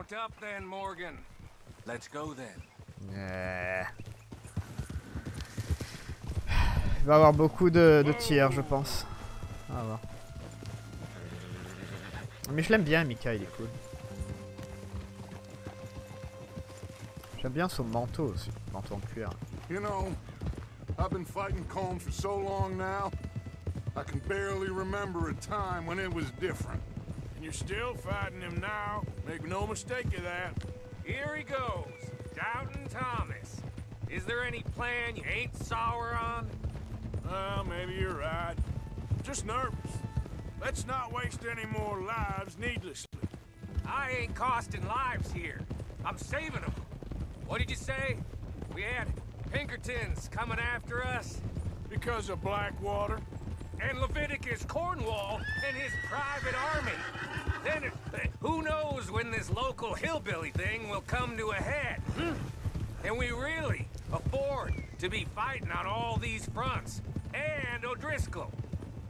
Mount up then, Morgan. Let's go then. Euh. Il va y avoir beaucoup de, de tirs, je pense. On va voir. Mais je l'aime bien, Mika, il est cool. J'aime bien son manteau aussi, manteau en cuir. You know, I've been fighting Colm for so long now, I can barely remember a time when it was different. And you're still fighting him now. Make no mistake of that. Here he goes. Doubting Thomas. Is there any plan you ain't sour on? Well, maybe you're right. Just nervous. Let's not waste any more lives needlessly. I ain't costing lives here. I'm saving them. What did you say? We had Pinkertons coming after us? Because of Blackwater? And Leviticus Cornwall and his private army. Then uh, who knows when this local hillbilly thing will come to a head? Hmm? Can we really afford to be fighting on all these fronts? And O'Driscoll.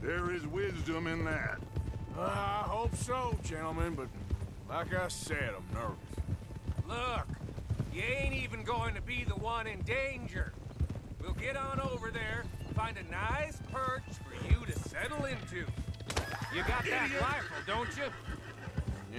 There is wisdom in that. Uh, I hope so, gentlemen, but like I said, I'm nervous. Look, you ain't even going to be the one in danger. We'll get on over there, find a nice perch for you to settle into. You got that rifle, don't you?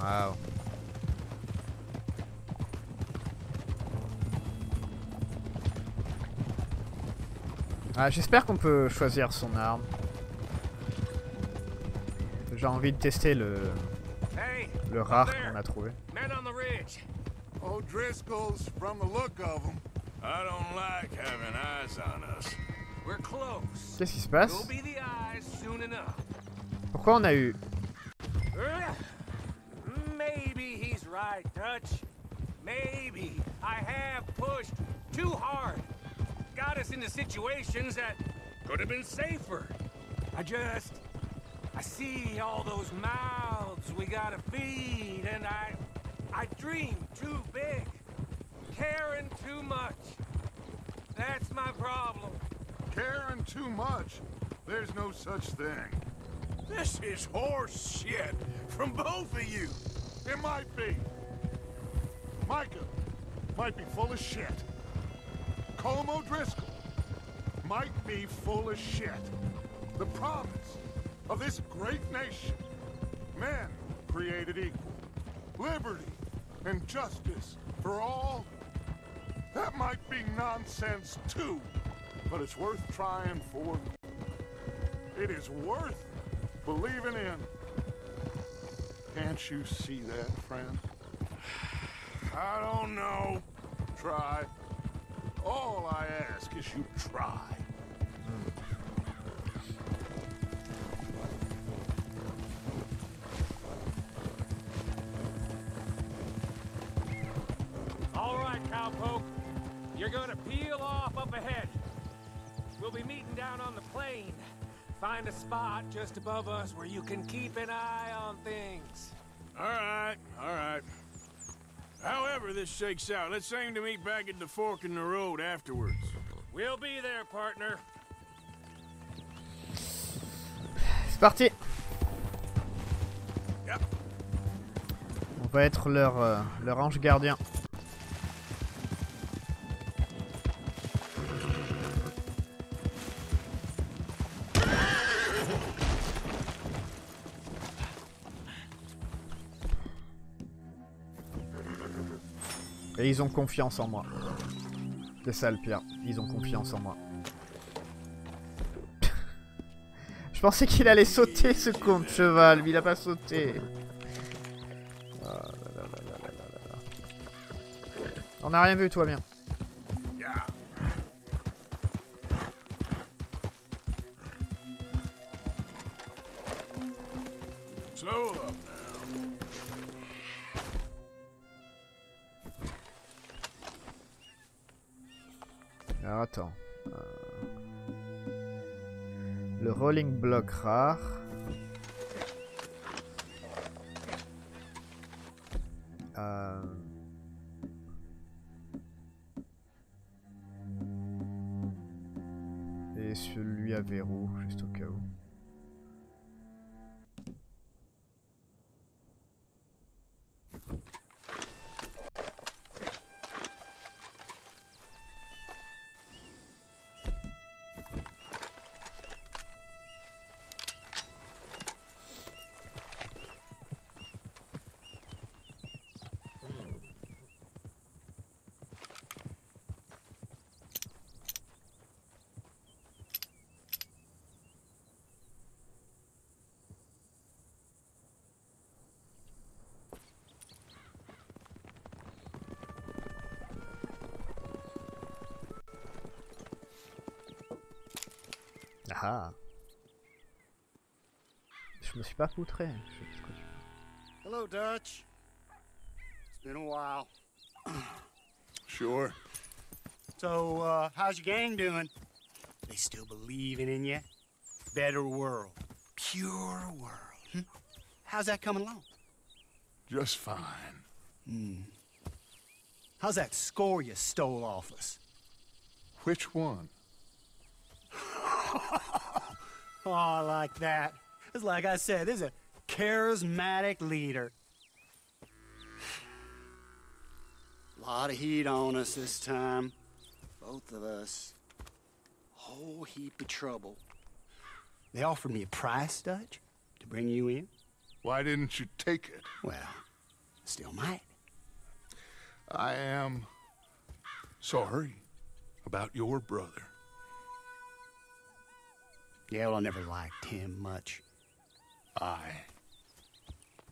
Waouh. Ah, J'espère qu'on peut choisir son arme. J'ai envie de tester le, Hey, le rare qu'on a trouvé. Men on the ridge. O'Driscoll's, from the look of them. I don't like having eyes on us. We're close. Qu'est-ce qui se passe? Pourquoi on a eu... Maybe he's right, Dutch. Maybe I have pushed too hard. Got us into situations that could have been safer. I just... I see all those mouths we gotta feed, and I... I dream too big. Caring too much. That's my problem. Caring too much. There's no such thing. This is horse shit from both of you. It might be. Micah might be full of shit. Colm O'Driscoll might be full of shit. The promise of this great nation. Men created equal. Liberty and justice for all. That might be nonsense too, but it's worth trying for. It is worth believing in. Can't you see that, friend? I don't know. Try. All I ask is you try. All right, cowpoke. You're gonna peel off up ahead. We'll be meeting down on the plain. Find a spot just above us where you can keep an eye on things. All right, all right. However this shakes out, let's aim to meet back at the fork in the road afterwards. We'll be there, partner. C'est parti Yep. On va être leur, euh, leur ange gardien. Et ils ont confiance en moi. C'est ça le pire. Ils ont confiance en moi. Je pensais qu'il allait sauter ce con de cheval, mais il a pas sauté. Ah. On n'a rien vu, toi bien. Le rolling Ah Je me suis pas poutré. Je sais pas ce que tu. Hello, Dutch. It's been a while. Sure. So, uh, how's your gang doing? They still believing in you? Better world. Pure world. Hmm? How's that coming along? Just fine. Hmm. How's that score you stole off us? Which one? Oh, I like that. It's like I said, this is a charismatic leader. A lot of heat on us this time. Both of us. Whole heap of trouble. They offered me a price, Dutch, to bring you in. Why didn't you take it? Well, still might. I am sorry about your brother. Yeah, well, I never liked him much. I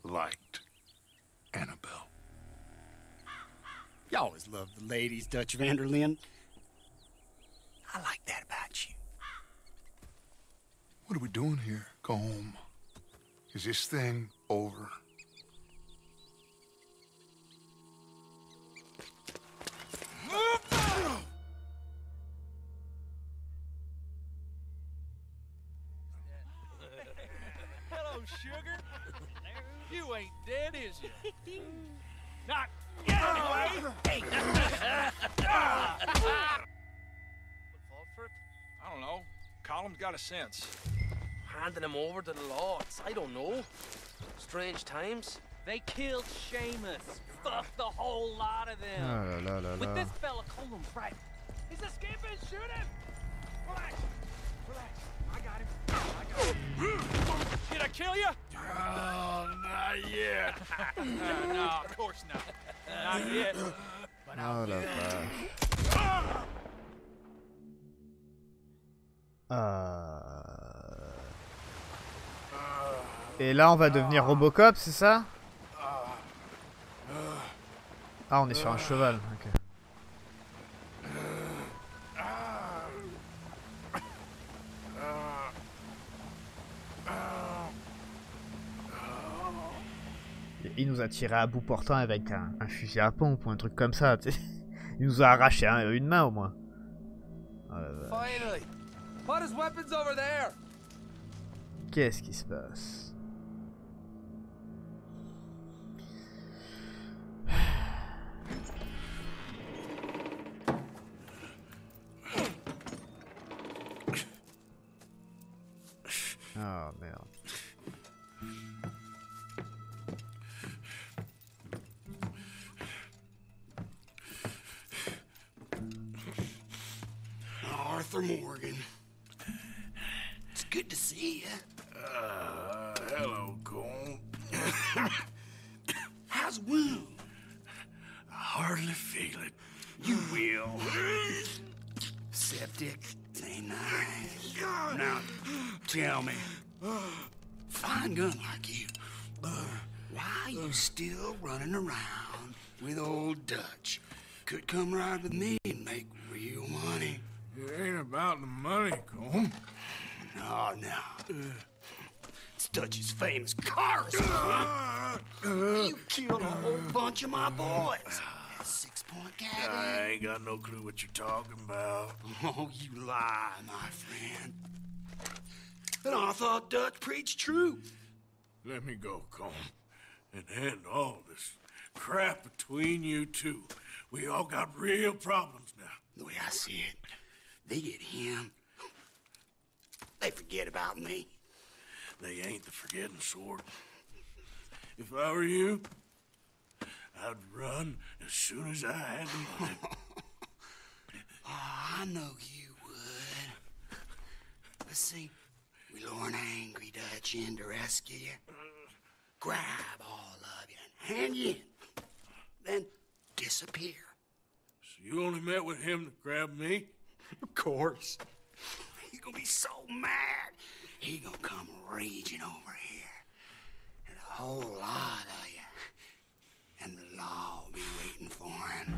liked Annabelle. You always loved the ladies, Dutch Vanderlyn. I like that about you. What are we doing here? Go home. Is this thing over? Hello, ain't dead, is you? Not yet, anyway. Hey. fall for it? I don't know. Column's got a sense. Handing him over to the lords. I don't know. Strange times. They killed Seamus. Fuck the whole lot of them. Là là là With this fella Colum right. He's escaping. Shoot him. Relax. Relax. I got him. I got him. Did I kill you? Oh, not yet. no, of course not. Not yet. Oh la vache. Euh... Et là, on va devenir Robocop, c'est ça? Ah, on est sur un cheval. ok. Et Il nous a tiré à bout portant avec un, un fusil à pompe ou un truc comme ça. Il nous a arraché un- une main au moins. There. Qu'est-ce qui se passe? Running around with old Dutch? Could come ride with me and make real money. It ain't about the money, Cole. Oh, no, no. It's Dutch's famous cars. you killed a whole bunch of my boys. Six Point I ain't got no clue what you're talking about. Oh, you lie, my friend. And I thought Dutch preached truth. Let me go, Colm, and end all this crap between you two. We all got real problems now. The way I see it, they get him. They forget about me. They ain't the forgetting sort. If I were you, I'd run as soon as I had the money. Oh, I know you would. But see, we lure an angry Dutch in to rescue you. Grab all of you and hand you in. Then disappear. So you only met with him to grab me? Of course. He gonna be so mad. He gonna come raging over here. And a whole lot of you. And the law will be waiting for him.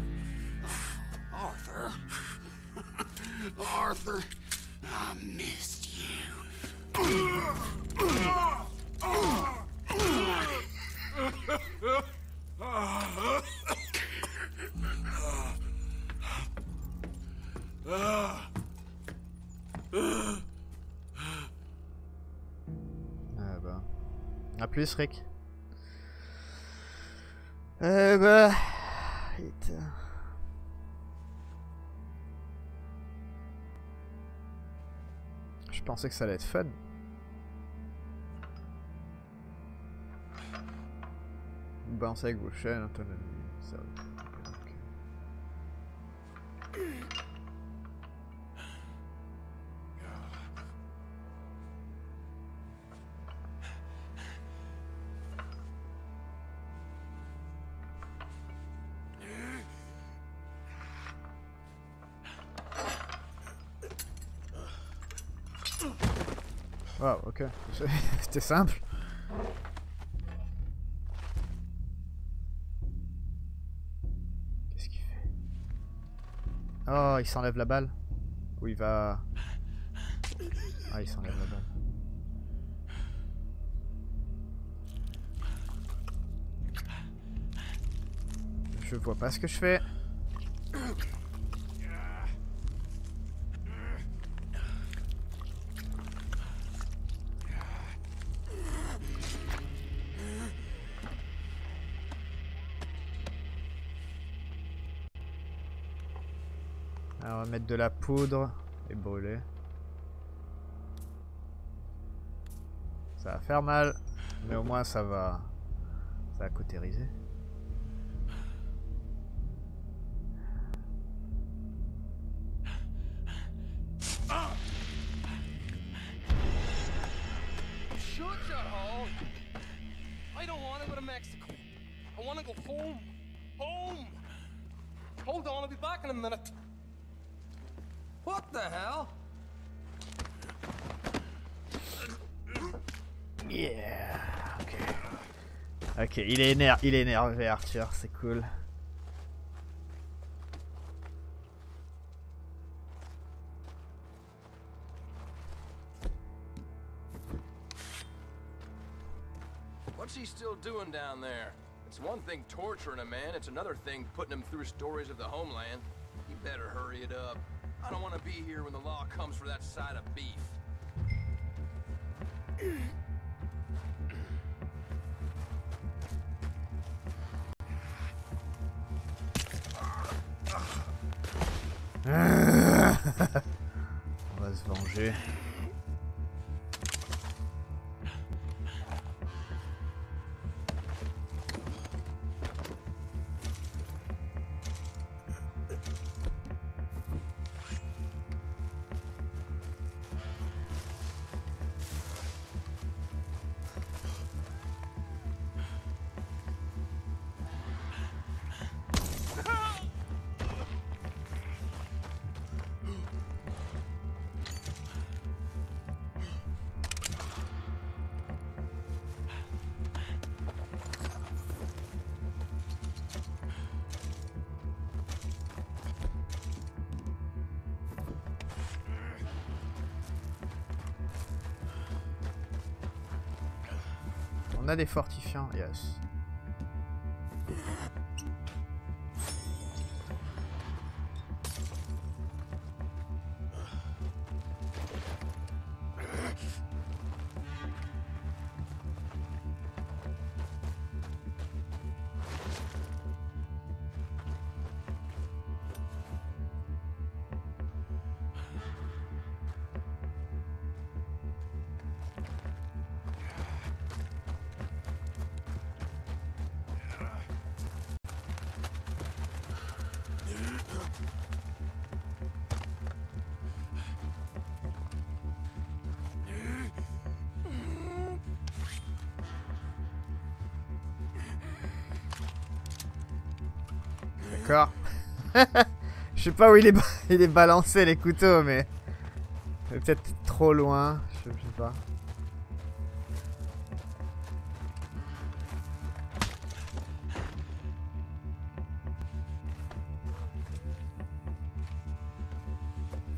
Arthur. Arthur, I missed you. Ah bah. A plus, Rick. Eh bah. Je pensais que ça allait être fun. Vous balancez avec vos chaînes, autonomie. Ça va. Wow, ok. C'était simple. Oh, il s'enlève la balle Ou il va... Ah, il s'enlève la balle. Je vois pas ce que je fais. De la poudre et brûler. Ça va faire mal, mais au moins ça va, ça va cautériser. Il est, éner il est énervé Arthur, c'est cool. What's he still doing down there? It's one thing torturing a man, it's another thing putting him through stories of the homeland. You better hurry it up. I don't want to be here when the law comes for that side of beef. On va se venger. A des fortifiants, yes. Je sais pas où il est, balancé les couteaux, mais... Peut-être trop loin, je, je sais pas.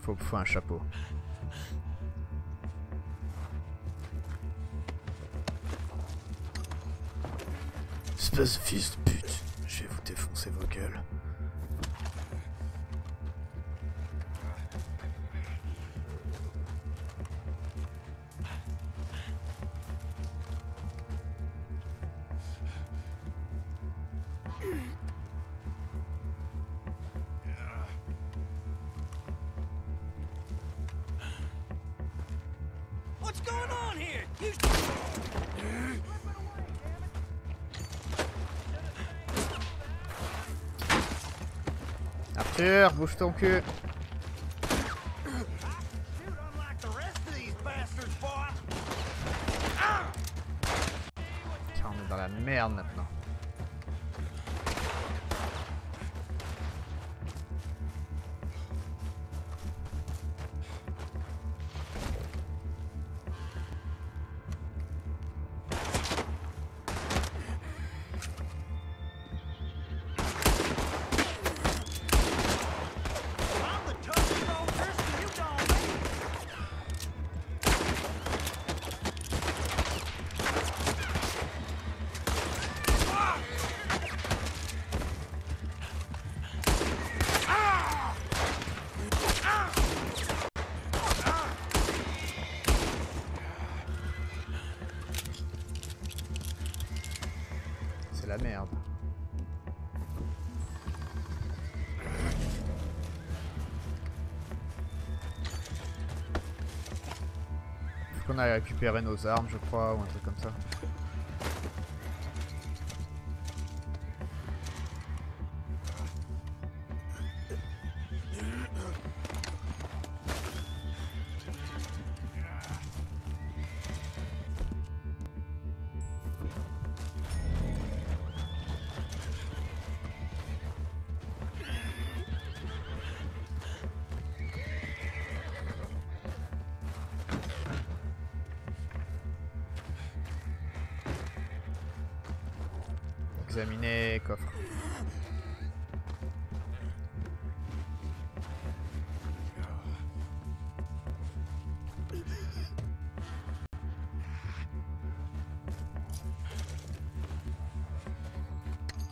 Faut, faut un chapeau. Espèce de fils de pute. Je vais vous défoncer vos gueules. Arthur, bouge récupérer nos armes, je crois, ou un truc comme ça. Coffre.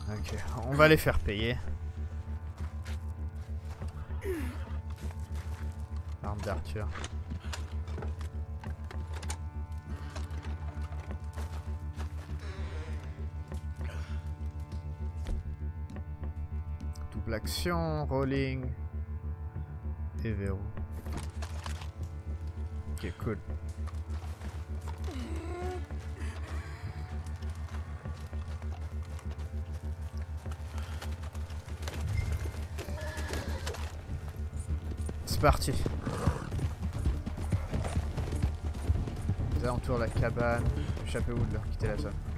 Ok, on va les faire payer. Arme d'Arthur. Action, rolling et verrou. Ok, cool. C'est parti. Les alentours de la cabane. Échapper où de leur quitter la zone.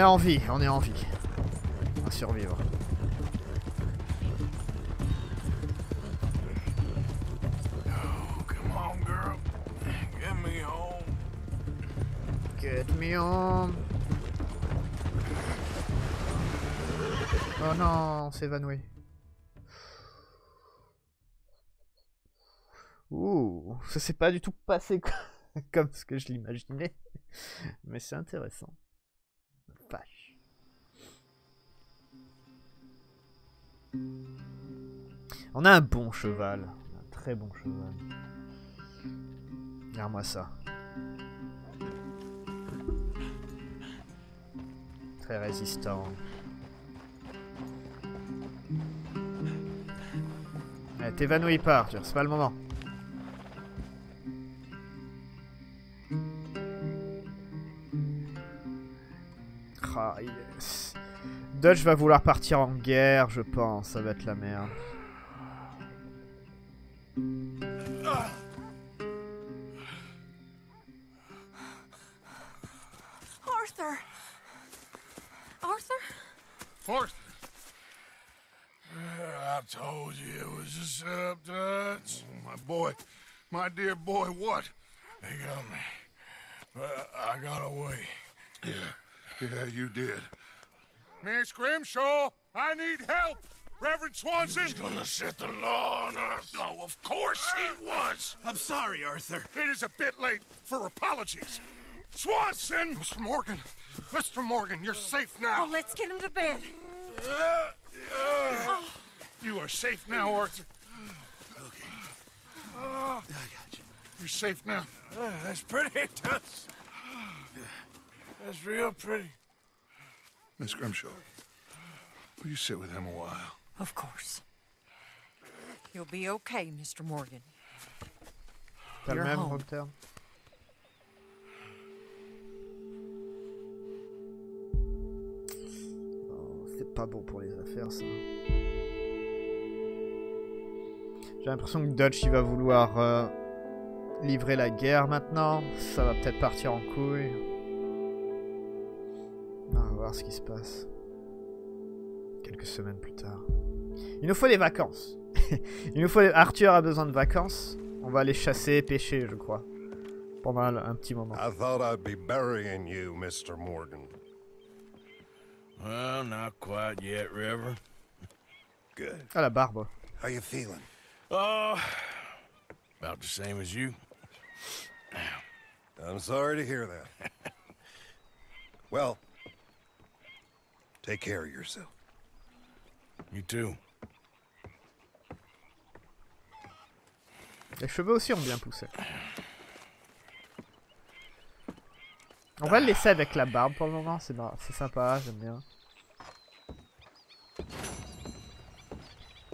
Est en vie, on est en vie. On va survivre. Oh. Get me home. Oh non, on s'est évanoui. Ouh, ça s'est pas du tout passé co- comme ce que je l'imaginais. Mais c'est intéressant. Vache. On a un bon cheval. Un très bon cheval. Regarde-moi ça. Très résistant. Eh, T'évanouis pas, Arthur, c'est pas le moment. Dutch va vouloir partir en guerre, je pense. Ça va être la merde. Arthur! Arthur? Arthur. I told you it was a setup, Dutch. My boy, my dear boy, what? They got me. But I got away. Yeah, yeah, you did. Miss Grimshaw, I need help. Reverend Swanson. He's gonna set the law on us. Oh, of course he was. I'm sorry, Arthur. It is a bit late for apologies. Swanson! Mr. Morgan, Mr. Morgan, you're safe now. Oh, let's get him to bed. You are safe now, Arthur. Okay. Ah, I got you. you're safe now. Ah, that's pretty, Dutch. That's real pretty. Miss Grimshaw, will you sit with him a while? Of course. You'll be okay, Mr. Morgan. T'as le même home. Hunter Oh, C'est pas bon pour les affaires ça. J'ai l'impression que Dutch il va vouloir euh, livrer la guerre maintenant. Ça va peut-être partir en couille. Voir ce qui se passe. Quelques semaines plus tard. Il nous faut des vacances. Il nous faut... Arthur a besoin de vacances. On va aller chasser, pêcher, je crois. Pendant un, un petit moment. I thought I'd be burying you, Mr. Morgan. Well, not quite yet, River. Good. Ah, la barbe. How you feeling? Oh, about the same as you. I'm sorry to hear that. well, take care of yourself. You too. Les cheveux aussi ont bien poussé. On va le laisser avec la barbe pour le moment, c'est sympa, j'aime bien.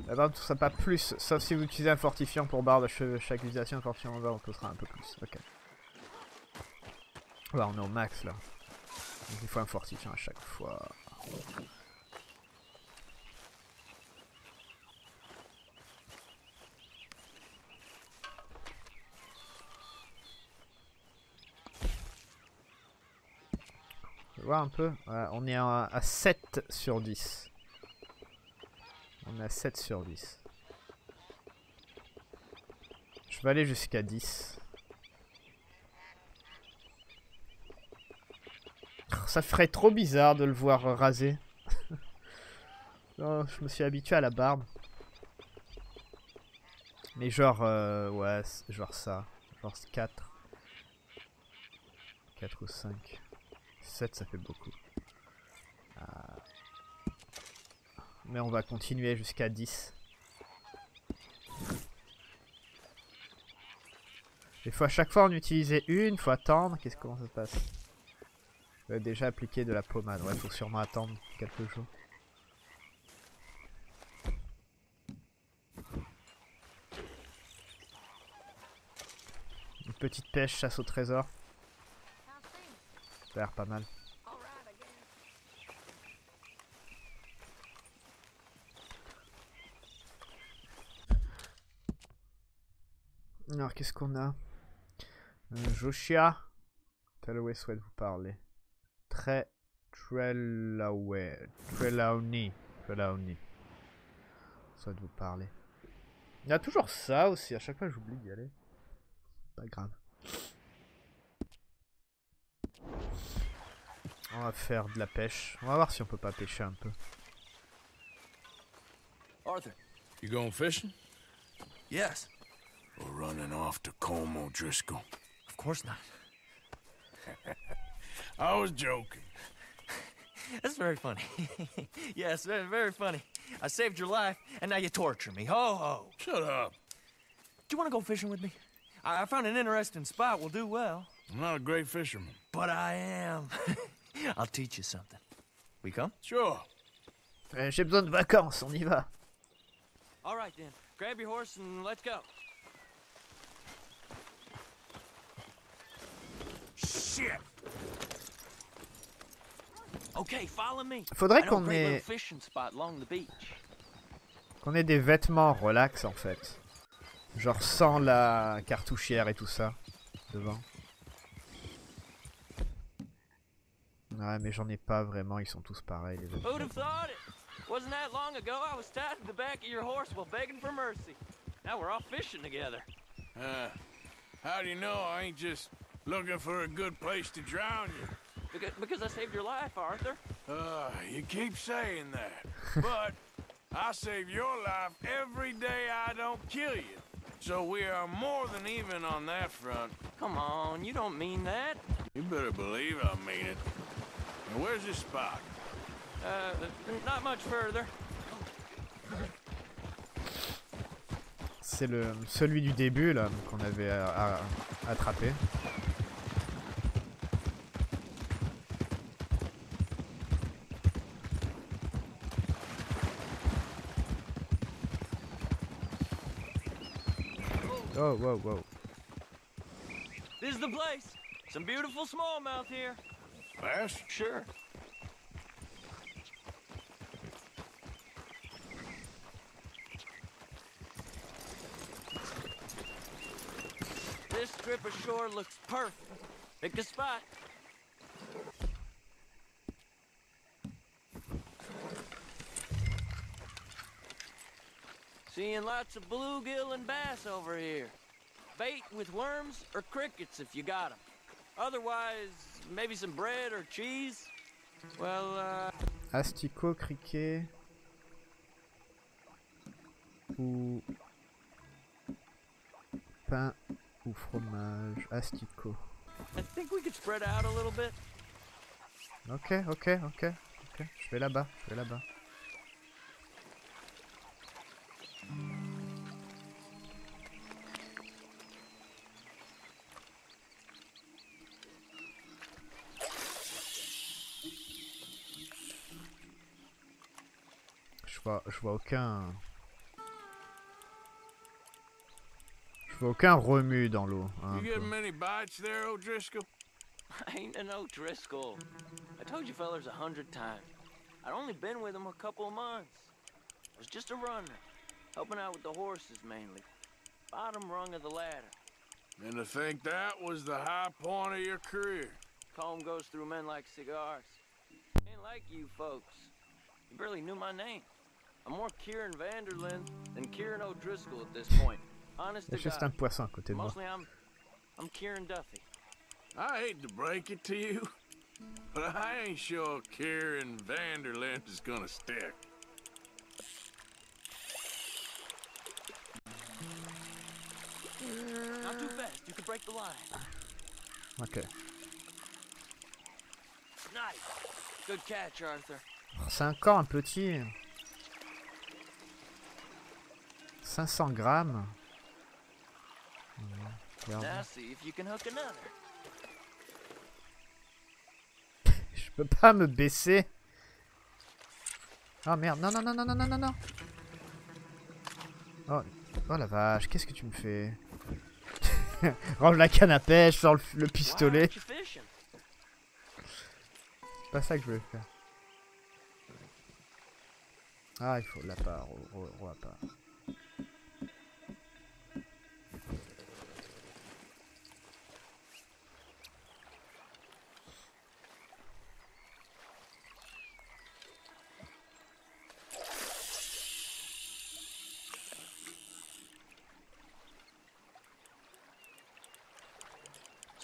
La barbe ne sera pas plus, sauf si vous utilisez un fortifiant pour barbe, che- chaque utilisation de fortifiant barbe coûtera un peu plus. Ok. Ouais, on est au max là. Donc il faut un fortifiant à chaque fois. Je voir un peu. Ouais, on est à, à 7 sur 10. On est à 7 sur 10. Je vais aller jusqu'à 10. Ça ferait trop bizarre de le voir raser. Non, je me suis habitué à la barbe. Mais genre, euh, ouais, genre ça. Genre 4. 4 ou 5. 7, ça fait beaucoup. Ah. Mais on va continuer jusqu'à 10. Il faut à chaque fois en utiliser une, faut attendre. Qu'est-ce comment ça se passe? Vais déjà appliquer de la pommade. Ouais, faut sûrement attendre quelques jours. Une petite pêche, chasse au trésor. Ça a l'air pas mal. Alors, qu'est-ce qu'on a? Euh, Joshia. Souhaite vous parler. Très. Trelawney. Trelawney. Trelawney. Souhaite vous parler. Il y a toujours ça aussi. À chaque fois, j'oublie d'y aller. Pas grave. On va faire de la pêche. On va voir si on peut pas pêcher un peu. Arthur. You going fishing? Yes. Or running off to Colm O'Driscoll? Of course not. I was joking. That's very funny. yes, very, very funny. I saved your life, and now you torture me. Ho ho. Shut up. Do you want to go fishing with me? I, I found an interesting spot. We'll do well. I'm not a great fisherman. But I am. I'll teach you something. We come? Sure. Eh, J'ai besoin de vacances, on y va. All right then. Grab your horse and let's go. Shit! Okay, follow me. Faudrait qu'on ait- fishing spot along the beach. Qu'on ait des vêtements relax en fait. Genre sans la cartouchière et tout ça. Devant. Ouais, mais j'en ai pas vraiment, ils sont tous pareils les vêtements. Who'd have thought it? Wasn't that long ago I was tied to the back of your horse while begging for mercy. Now we're off fishing together. Uh, how do you know I ain't just looking for a good place to drown you? Because, because I saved your life, Arthur. Uh, you keep saying that. but I save your life every day I don't kill you. So we are more than even on that front. Come on, you don't mean that. You better believe I mean it. Now, where's this spot? Uh, not much further. C'est le celui du début là qu'on avait à- à- attrapé. Oh, whoa, whoa. This is the place. Some beautiful smallmouth here. Bass? Sure. This strip of shore looks perfect. Pick a spot. Seeing lots of bluegill and bass over here. Bait with worms or crickets if you got 'em. Otherwise, maybe some bread or cheese. Well, uh, Asticot, criquet. Ou. Pain ou fromage. Asticot. I think we could spread out a little bit. Ok, ok, ok. Ok. Je vais là-bas, je vais là-bas. Vois, je vois aucun. Je vois aucun remue dans l'eau. hein, You un getting many bites there, O'Driscoll? I ain't an O'Driscoll. I told you fellers a hundred times. I'd only been with him a couple of months. I was just a runner, helping out with the horses mainly. Bottom rung of the ladder. And to think that was the high point of your career. Comb goes through men like cigars. Ain't like you folks. You barely knew my name. Il y a juste un God. poisson à côté de moi. Mostly I'm, I'm Kieran Duffy. I hate to break it to you, but I ain't sure Kieran Vanderlyn is gonna stick. Not too fast. You could break the line. Ok. Nice. Good catch, Arthur. C'est encore un petit. 500 grammes. Je peux pas me baisser. Oh merde, non, non, non, non, non, non, non, Oh, oh la vache, qu'est-ce que tu me fais? Range la canne à pêche, sors le, pistolet. C'est pas ça que je voulais faire. Ah, il faut la part, la part.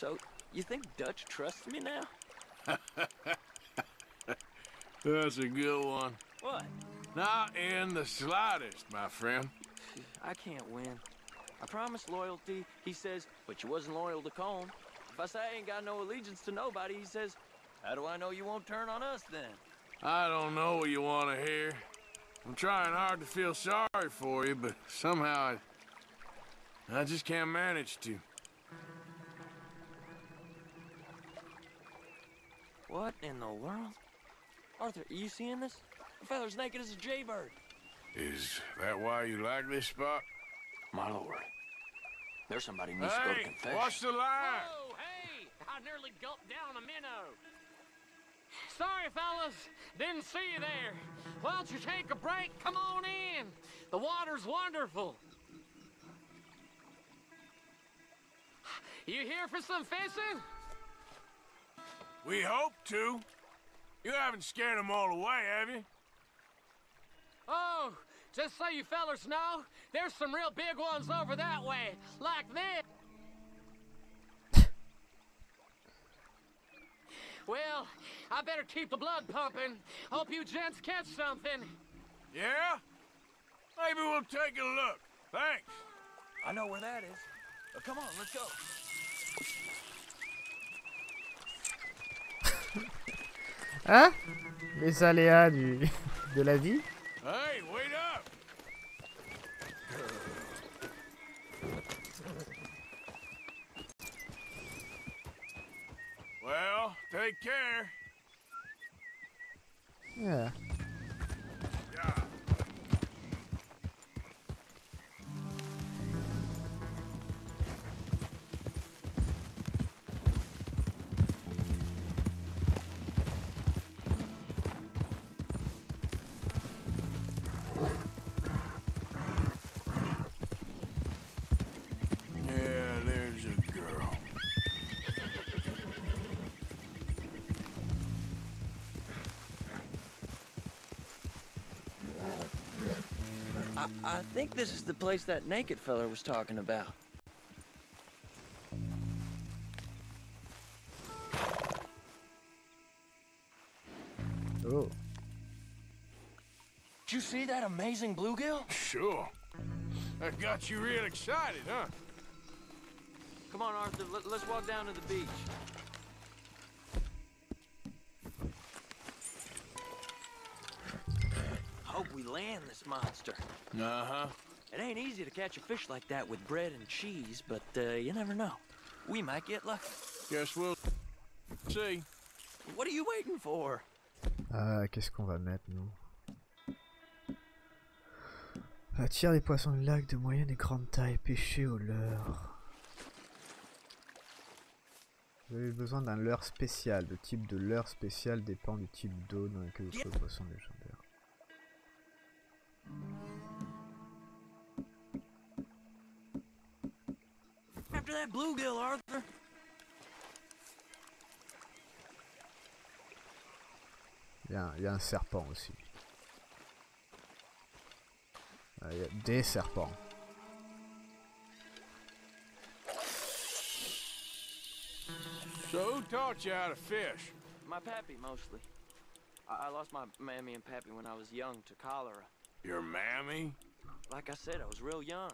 So, you think Dutch trusts me now? That's a good one. What? Not in the slightest, my friend. I can't win. I promised loyalty, he says, but you wasn't loyal to Cone. If I say I ain't got no allegiance to nobody, he says, how do I know you won't turn on us then? I don't know what you want to hear. I'm trying hard to feel sorry for you, but somehow I, I just can't manage to. What in the world? Arthur, are you seeing this? The fella's naked as a jaybird. Is that why you like this spot? My lord. There's somebody needs to go to Hey, confession. watch the line. Whoa, hey! I nearly gulped down a minnow. Sorry, fellas. Didn't see you there. Why don't you take a break? Come on in. The water's wonderful. You here for some fishing? We hope to. You haven't scared them all away, have you? Oh, just so you fellas know, there's some real big ones over that way, like this. well, I better keep the blood pumping. Hope you gents catch something. Yeah? Maybe we'll take a look. Thanks. I know where that is. Uh, come on, let's go. Hein? Les aléas du... de la vie Hey, wait up! Well, take care. Yeah. I, I think this is the place that naked feller was talking about. Oh. Did you see that amazing bluegill? Sure. That got you real excited, huh? Come on, Arthur, let, let's walk down to the beach. This monster. Uh-huh. It ain't easy to catch a fish like that with bread and cheese, but uh, you never know. We might get lucky. Guess we'll see. What are you waiting for? Ah, qu'est-ce qu'on va mettre, nous? Attire les poissons du lac de moyenne et grande taille, pêcher au leurre. Vous avez besoin d'un leurre spécial. Le type de leurre spécial dépend du type d'eau dans lequel vous trouvez le poisson légendaire. That bluegill, Arthur. Il y, a un- il y a un serpent aussi. Ah, Il y a des serpents. So who taught you how to fish? My pappy, mostly. I, I lost my mammy and pappy when I was young to cholera. Your mammy? Like I said, I was real young.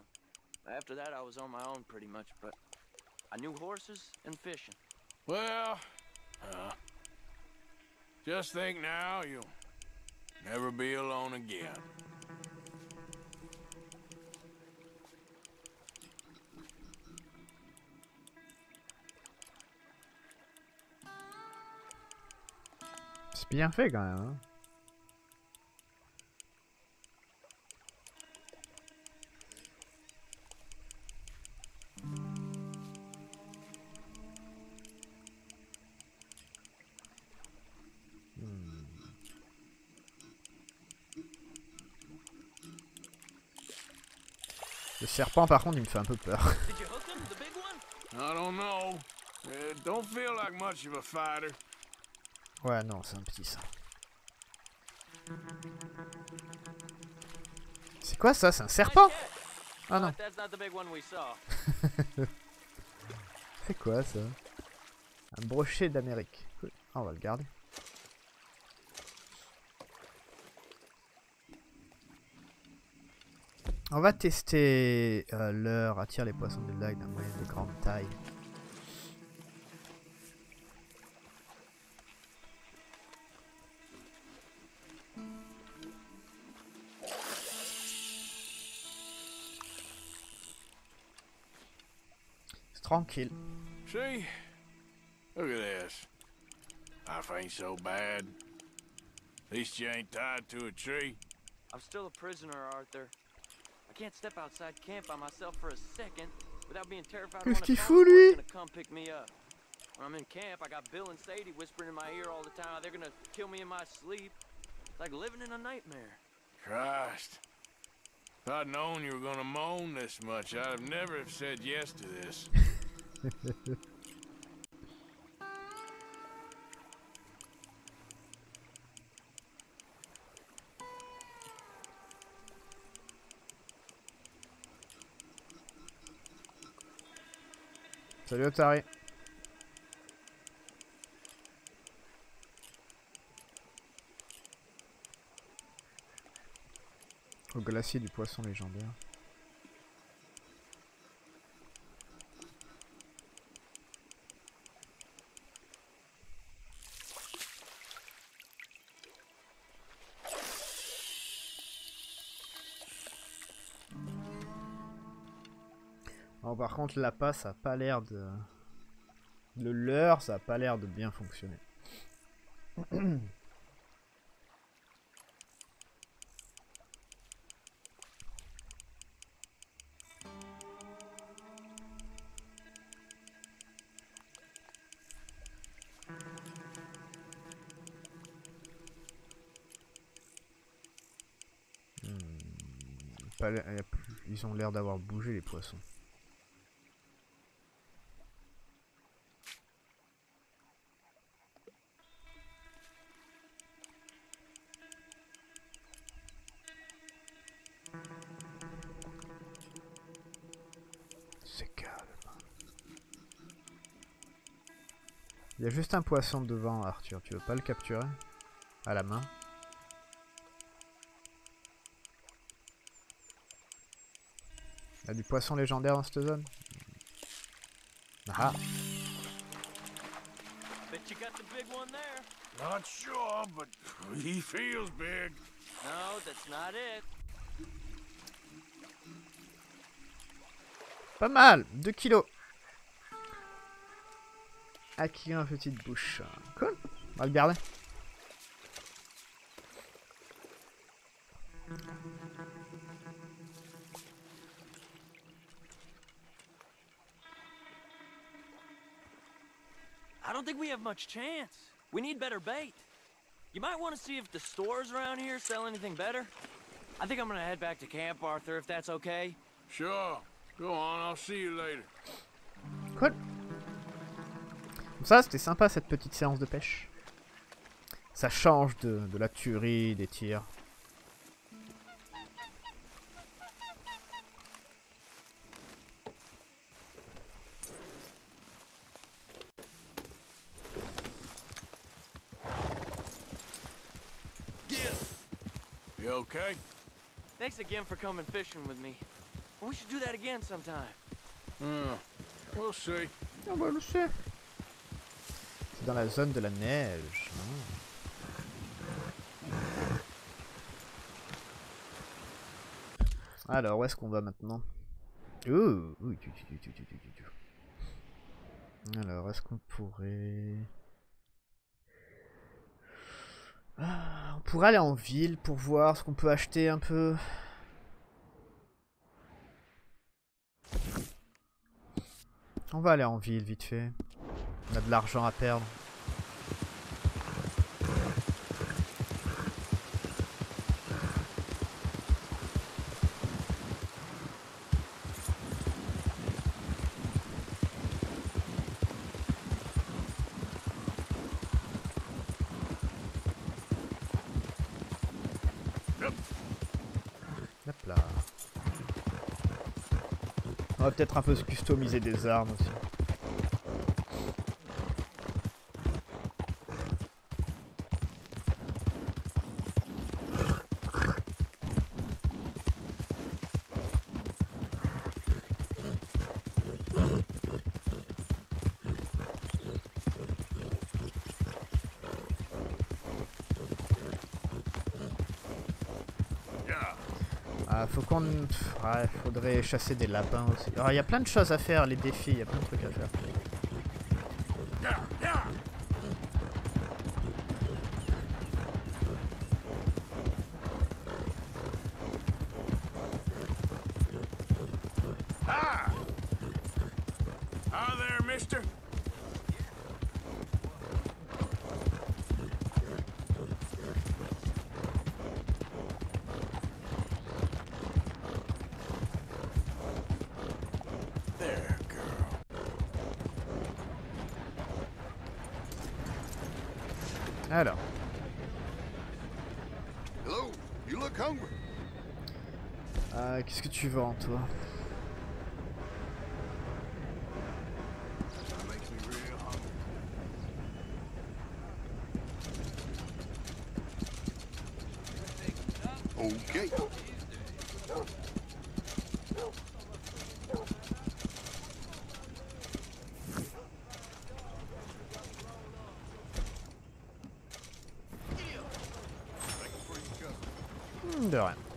After that, I was on my own pretty much, but I knew horses and fishing. Well, uh, just think now you'll never be alone again. C'est bien fait quand même. hein. Serpent par contre il me fait un peu peur. Did you hook him, the big one? I don't know. Don't feel like much of a fighter. Ouais non c'est un petit ça. C'est quoi ça? C'est un serpent Ah non. But that's not the big one we saw. C'est quoi ça? Un brochet d'Amérique. Cool. Ah, on va le garder. On va tester euh, l'heure attire les poissons du lac d'un moyen de grande taille. C'est tranquille. See? Look at this. Life ain't so bad. At least you ain't tied to a tree. I'm still a prisoner, Arthur. I can't step outside camp by myself for a second without being terrified Qu'est-ce when a qu'il fout, lui come pick me up. When I'm in camp, I got Bill and Sadie whispering in my ear all the time. They're gonna kill me in my sleep. It's like living in a nightmare. Christ. If I'd known you were gonna moan this much, I'd have never have said yes to this. Salut Otari. Au glacier du poisson légendaire. Par contre l'appât ça a pas l'air de... Le leurre ça a pas l'air de bien fonctionner. Hmm, Ils ont l'air d'avoir bougé les poissons. A juste un poisson devant, Arthur. Tu veux pas le capturer? À la main Il y a du poisson légendaire dans cette zone? Ah Bet you got the big one there? Not sure, but he feels big. No, that's not it. Pas mal 2 kilos Acquis en petite bouche. Cool On va le garder. I don't think we have much chance. We need better bait. You might want to see if the stores around here sell anything better. I think I'm gonna head back to camp, Arthur, if that's okay. Sure. Go on, I'll see you later. Comme ça, c'était sympa cette petite séance de pêche. Ça change de, de la tuerie, des tirs. You okay? Thanks again for coming fishing with me. We should do that again sometime. Uh, we'll see. Ah bah, je sais. C'est dans la zone de la neige. Hmm. Alors, où est-ce qu'on va maintenant? Ouh Alors, est-ce qu'on pourrait... Ah, on pourrait aller en ville pour voir ce qu'on peut acheter un peu. On va aller en ville vite fait. On a de l'argent à perdre. Peut-être un peu se customiser des armes aussi. Ah, faut qu'on... Ouais, faudrait chasser des lapins aussi. Alors, il y a plein de choses à faire, les défis, il y a plein de trucs à faire. Alors. Hello, you look hungry. Tu vends, toi That makes me real hungry. Okay. Hmm, De rien.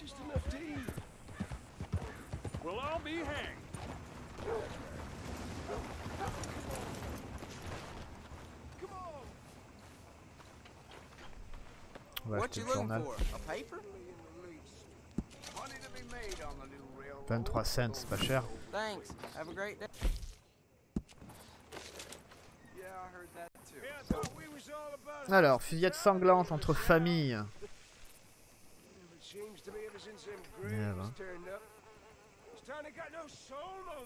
Just enough to eat. Well, I'll be hanged. Le journal. A paper? 23 cents, c'est pas cher. Alors, fusillade sanglante entre familles.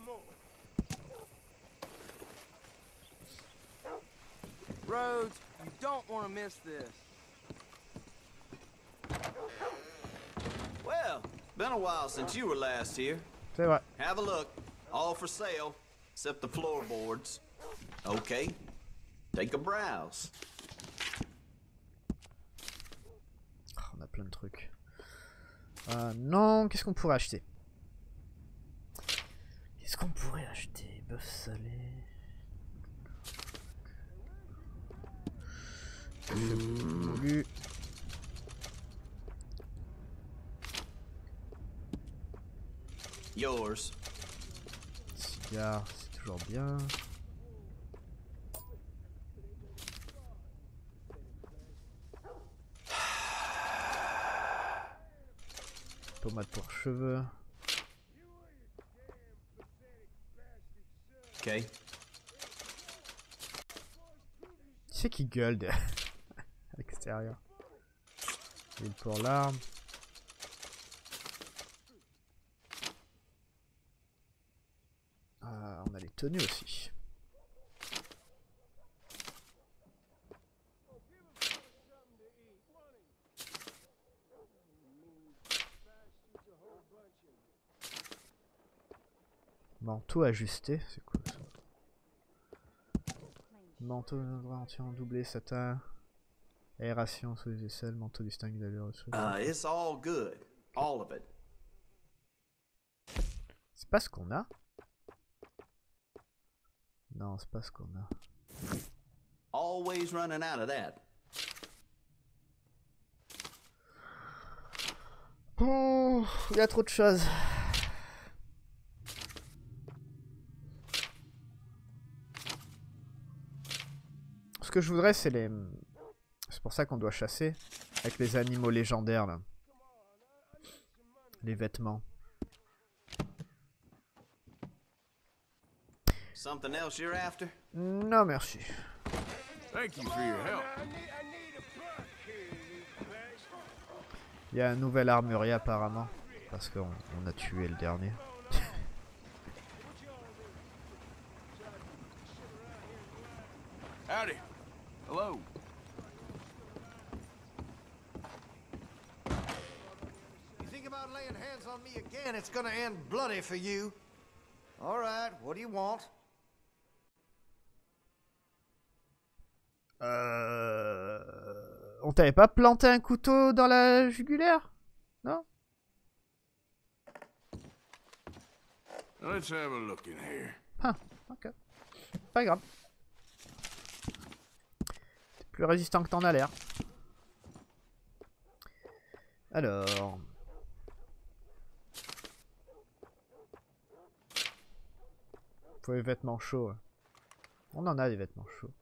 More. Rhodes, you don't want to miss this. Well, been a while since you were last here. C'est vrai. Have a look. All for sale, except the floorboards. Okay. Take a browse. Oh, on a plein de trucs. Euh, non, qu'est-ce qu'on pourrait acheter? Qu'est-ce qu'on pourrait acheter? Bœuf salé. Voulu. Yours. Cigare, c'est toujours bien. Pommade pour cheveux. Okay. Qui c'est qui gueule de- à l'extérieur? Huile pour l'arme. Ah, tenues aussi. Manteau ajusté, c'est cool ça. Manteau entièrement doublé, satin. Aération sous les aisselles, manteau distingué d'allure. sous- Uh, it's all good. All of it. C'est pas ce qu'on a Non, c'est pas ce qu'on a. Always running out of that. Oh, il y a trop de choses. Ce que je voudrais, c'est les. C'est pour ça qu'on doit chasser avec les animaux légendaires là. Les vêtements. Something else you're after? Non, merci. Thank you for your help. Il y a un nouvel armurier apparemment. Parce qu'on on a tué le dernier. Howdy. Hello. You think about laying hands on me again, it's gonna end bloody for you. All right, what do you want? Euh... On t'avait pas planté un couteau dans la jugulaire? Non? Let's have a look in here. Ah, ok. Pas grave. T'es plus résistant que t'en as l'air. Alors... Faut les vêtements chauds. ouais. On en a des vêtements chauds.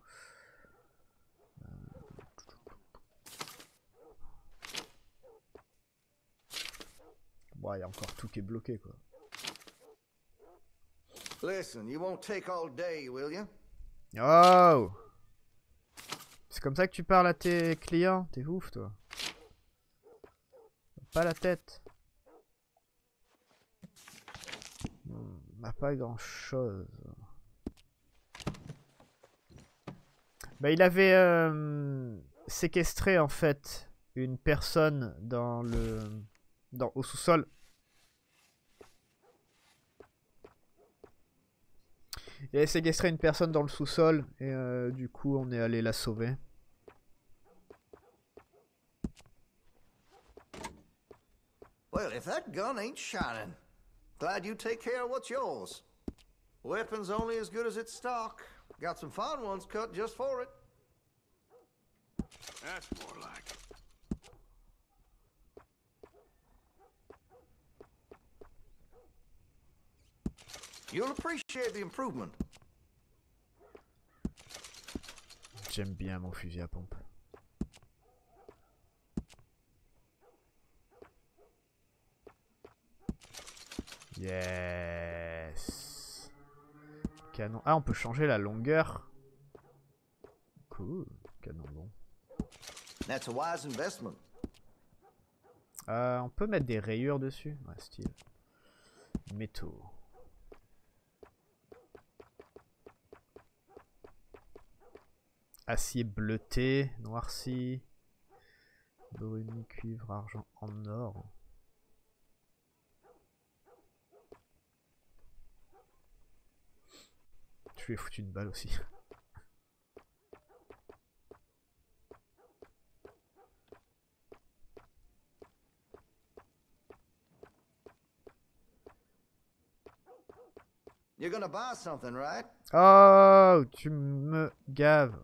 Il y a encore tout qui est bloqué, quoi. Listen, you won't take all day, will you? Oh C'est comme ça que tu parles à tes clients? T'es ouf, toi. Pas la tête. Hmm, On n'a pas grand-chose. Bah, il avait euh, séquestré, en fait, une personne dans le dans au sous-sol. Il avait séquestré une personne dans le sous-sol et euh, du coup on est allé la sauver. Well, if that gun ain't shining, glad you take care of what's yours. Weapon's only as good as its stock. Got some fine ones cut just for it. That's more like it. You'll appreciate the improvement. J'aime bien mon fusil à pompe. Yes. Canon. Ah, on peut changer la longueur. Cool. Canon long. That's a wise investment. Euh, on peut mettre des rayures dessus. Ouais, style. Métaux. Acier bleuté, noirci. Bruni, cuivre, argent en or. Je lui ai foutu une balle aussi. You're gonna buy something, right? Oh, tu me gaves.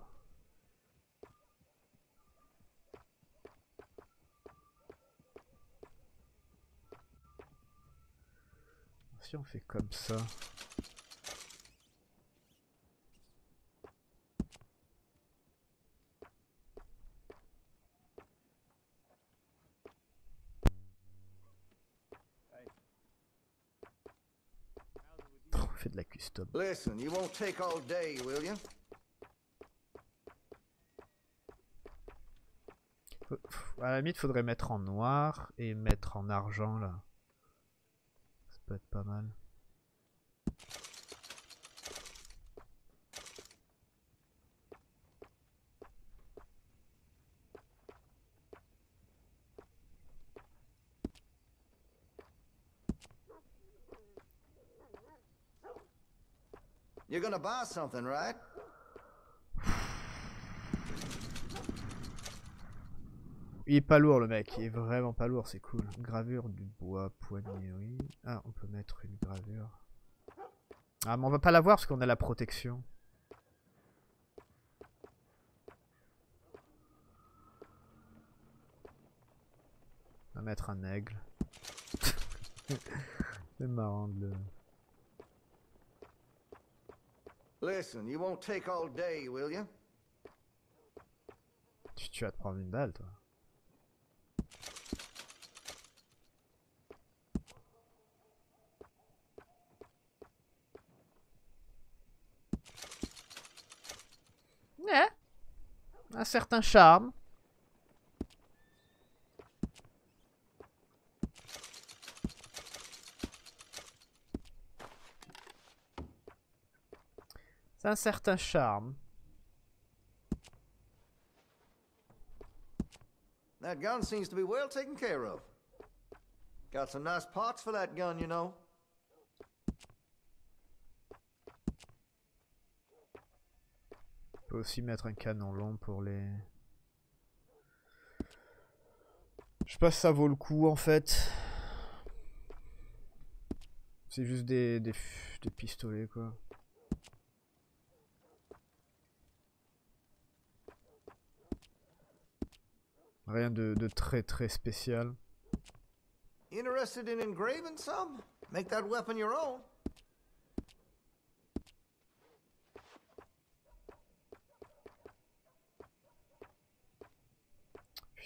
Si on fait comme ça. Fait de la custom. Listen, you won't take all day, will you? À la limite, faudrait mettre en noir et mettre en argent là. Peut être pas mal. You're gonna buy something, right? Il est pas lourd le mec, il est vraiment pas lourd, c'est cool. Gravure du bois, poignée, oui. Ah, on peut mettre une gravure. Ah, mais on va pas la voir parce qu'on a la protection. On va mettre un aigle. c'est marrant de le... Listen, you won't take all day, will you? Tu, tu vas te prendre une balle, toi. Ouais. Un certain charme. C'est un certain charme. That gun seems to be well taken care of. Got some nice parts for that gun, you know. Peut aussi mettre un canon long pour les... Je sais pas si ça vaut le coup en fait. C'est juste des, des, des pistolets quoi. Rien de, de très très spécial. Interested in engraving some? Make that weapon your own.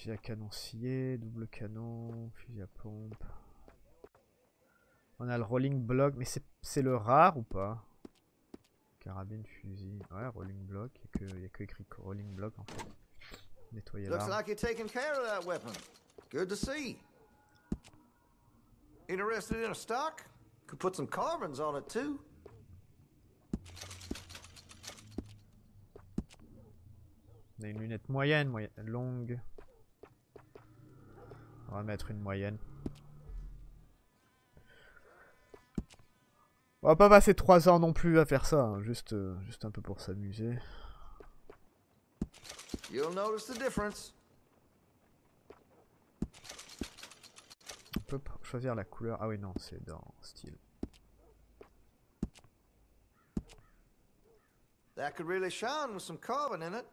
Fusil à canon scié, double canon, fusil à pompe. On a le rolling block, mais c'est le rare ou pas? Carabine, fusil. Ouais, rolling block, il n'y a, que écrit rolling block en fait. Nettoyer Looks l'arme. like you're taking care of that weapon. Good to see. Interested in a stock? Could put some carbons on it too. On a une lunette moyenne, moyenne longue. On va mettre une moyenne. On va pas passer 3 ans non plus à faire ça, hein, juste, euh, juste un peu pour s'amuser. On peut choisir la couleur. Ah oui, non, c'est dans style. That could really shine with some carbon in it.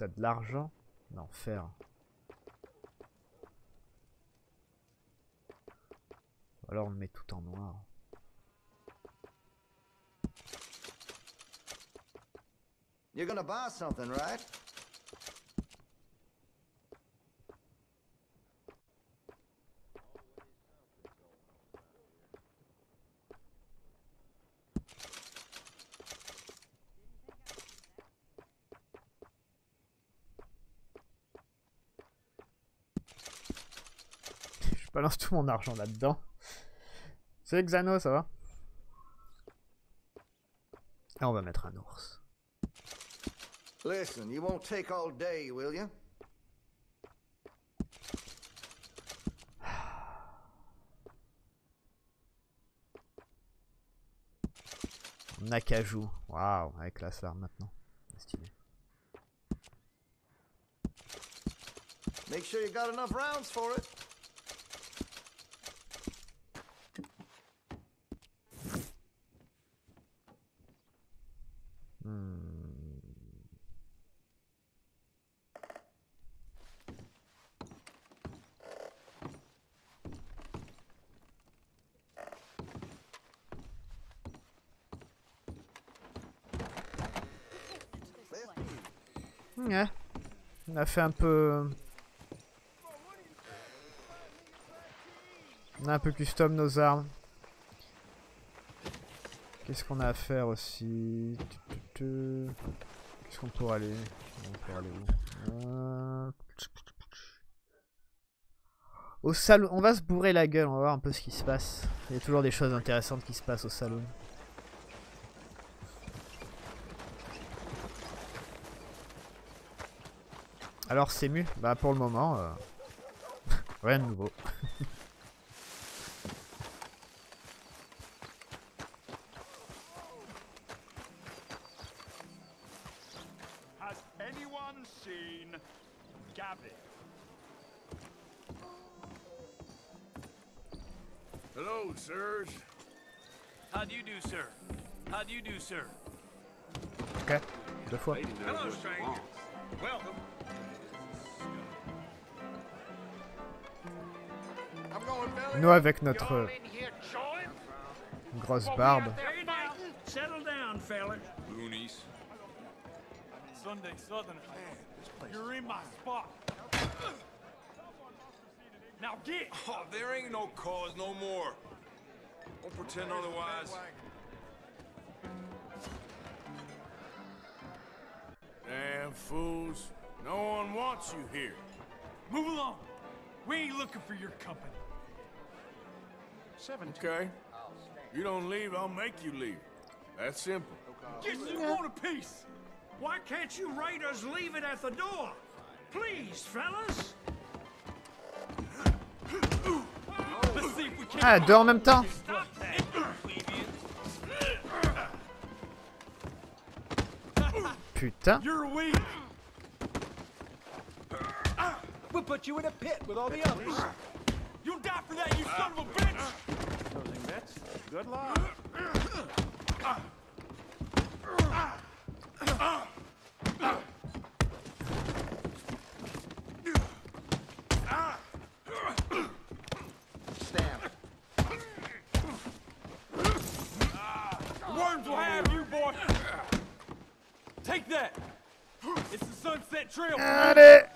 T'as de l'argent Non, fer. Alors on met tout en noir. You're gonna buy something, right? Je balance tout mon argent là-dedans. C'est Xano, ça va? Et on va mettre un ours. Listen, you won't take all day, will you? Waouh, avec la slar maintenant. Stylé. Make sure you got enough rounds for it. Hmm. Ouais. On a fait un peu... On a un peu custom nos armes. Qu'est-ce qu'on a à faire aussi? Qu'est-ce qu'on pourrait aller On pourrait aller où? Euh, Au salon, on va se bourrer la gueule, on va voir un peu ce qui se passe. Il y a toujours des choses intéressantes qui se passent au salon. Alors c'est mu Bah pour le moment, euh, rien de nouveau. Has anyone seen Gabby? Hello, sirs. How do you do, sir? How do you do, sir? Ok, deux fois. Hello, stranger. Welcome. Nous avec notre grosse barbe. Settle down, fellas. Loonies. Sunday Southerner. You're in my spot. Now get! Oh, there ain't no cause no more. Don't pretend otherwise. Damn fools. No one wants you here. Move along. We ain't looking for your company. Okay. You don't leave, I'll make you leave. That's simple. Guess you want a piece. Why can't you raiders leave it at the door? Please, fellas. Let's see if we can't Ah, deux en même temps. Putain You're weak. We'll put you in a pit with all the others. You'll die for that, you son of a bitch! Closing bets. Good luck. Stamp. Worms will have you, boy. Take that. It's the Sunset Trail. for you.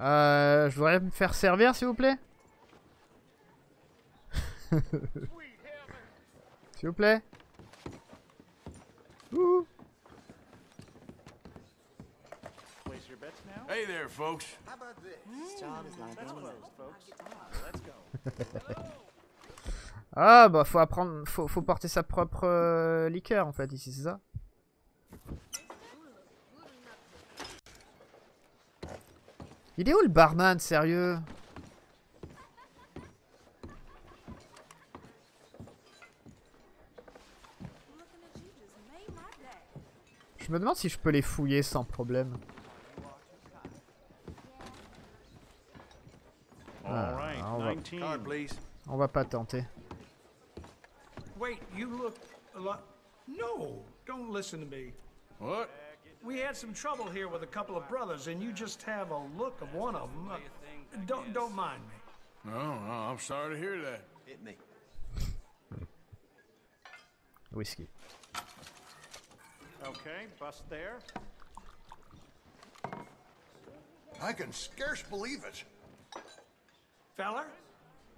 Euh, je voudrais me faire servir, s'il vous plaît. s'il vous plaît. Place your bets now? Hey there, folks. How about this? This job is like That's closed, folks. Let's go. Ah bah faut apprendre, faut, faut porter sa propre euh, liqueur en fait ici, c'est ça? Il est où le barman, sérieux? Je me demande si je peux les fouiller sans problème. Card, please. On va pas tenter. Wait, you look a lot. No, don't listen to me. What? We had some trouble here with a couple of brothers, and you just have a look of one of them. Uh, don't don't mind me. No, no, I'm sorry to hear that. Hit me. Whiskey. Okay, bust there. I can scarce believe it. Feller?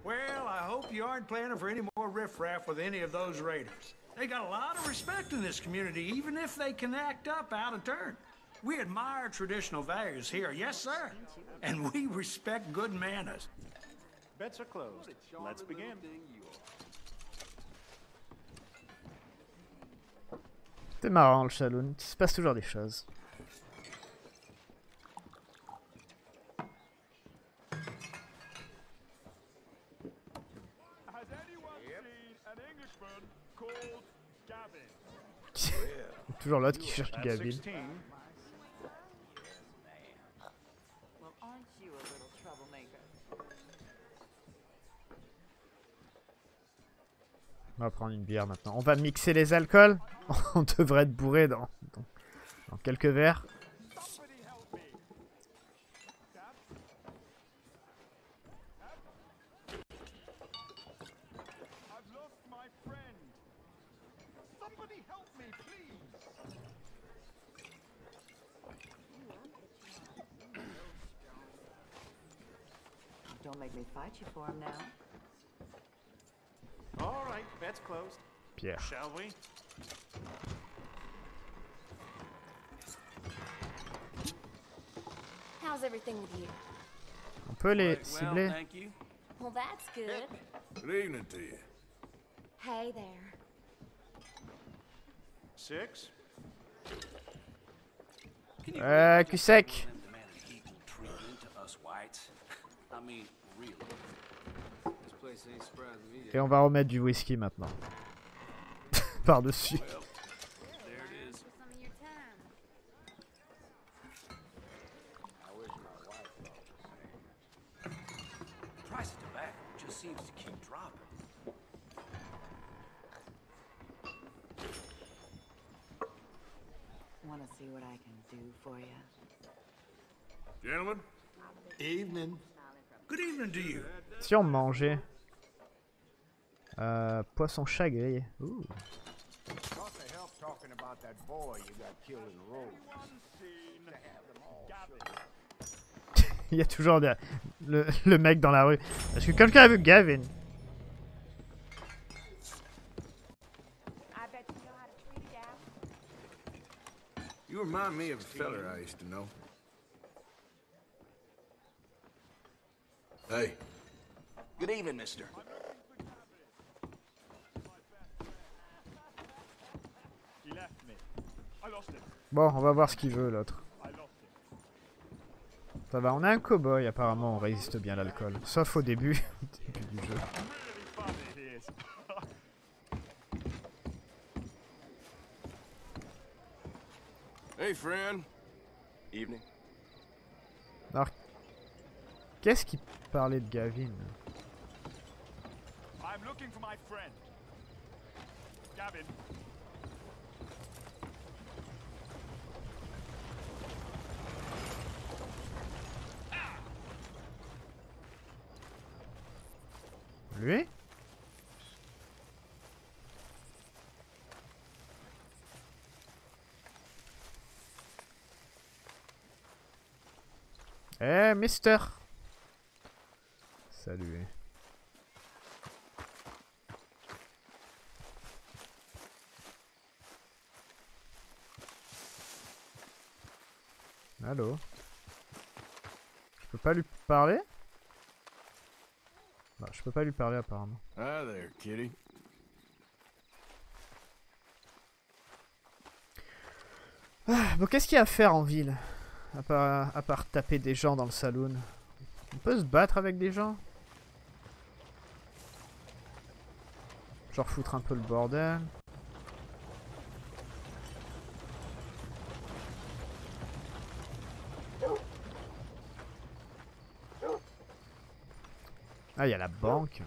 Well, I hope you aren't planning for any more riffraff with any of those raiders. They got a lot of respect in this community, even if they can act up out of turn. We admire traditional values here, yes, sir. And we respect good manners. Bets are closed. Let's begin. C'est marrant le Shalloon, il se passe toujours des choses. Toujours l'autre qui cherche Gavin. 16. Well, aren't you a little troublemaker? On va prendre une bière maintenant. On va mixer les alcools. On devrait être bourré dans, dans quelques verres. Fight you for him now. All right, bets closed. Pierre. Shall we? How's everything with you? On peut les Well, cibler. thank you. Well, that's good. Good evening to you. Hey there. Six. Euh, cul sec. to. I mean, Et on va remettre du whisky maintenant. Par-dessus. There it is. I wish my wife thought the same. Price of tobacco just seems to keep dropping. Want to see what I can do for you? Gentlemen? Evening. Si on mangeait. Euh, poisson the road. Il y a toujours des- le, le mec dans la rue. Est-ce que quelqu'un a vu Gavin? You remind me of a feller I used to know. Hey. Good evening, mister. Bon, on va voir ce qu'il veut l'autre. Ça va, on a un cowboy apparemment, on résiste bien à l'alcool. Sauf au début, au début du jeu. Hey, friend. Evening. Qu'est-ce qui parlait de Gavin? I'm looking for my friend. Gavin. Lui? Eh, mister Salut. Allô? Je peux pas lui parler? Bah, je peux pas lui parler apparemment. There, kitty. Ah, bon, qu'est-ce qu'il y a à faire en ville? À part, à part taper des gens dans le saloon. On peut se battre avec des gens? Genre foutre un peu le bordel. Ah, il y a la banque.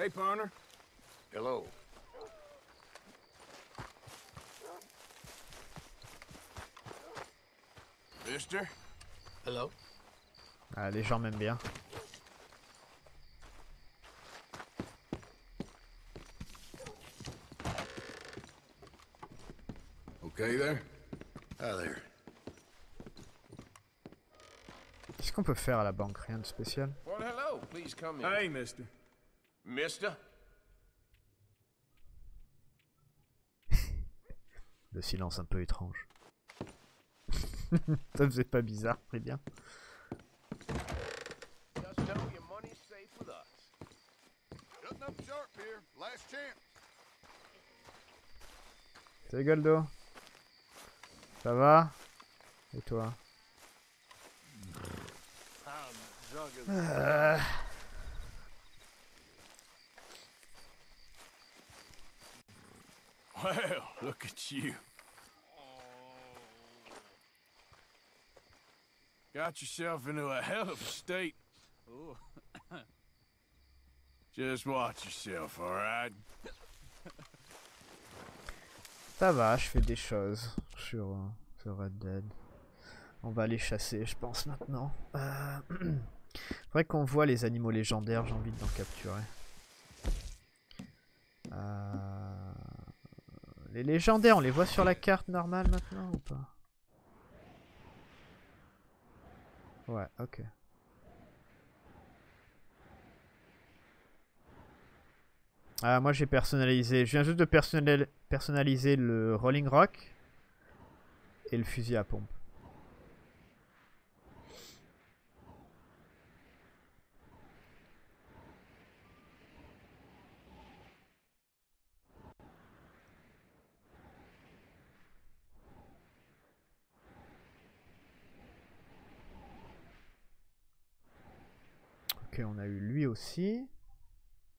Hey, partner. Hello. Mister? Hello? Ah, les gens m'aiment bien. Okay there? Hi there. Qu'est-ce qu'on peut faire à la banque? Rien de spécial? Well, hello. Please come in. Hey, mister. Mister? Le silence un peu étrange. Ça faisait pas bizarre, très bien. Salut Goldo. Ça va Et toi Euh, Well, look at you. Got yourself into a hell of a state. Just watch yourself, alright? Ça va, je fais des choses sur, Red Dead. On va aller chasser, je pense, maintenant. Euh... Qu'on voit les animaux légendaires, j'ai envie d'en capturer. Euh... Les légendaires, on les voit sur la carte normale maintenant ou pas? Ouais, ok. Ah, moi j'ai personnalisé. Je viens juste de personnali- personnaliser le Rolling Rock et le fusil à pompe. On a eu lui aussi.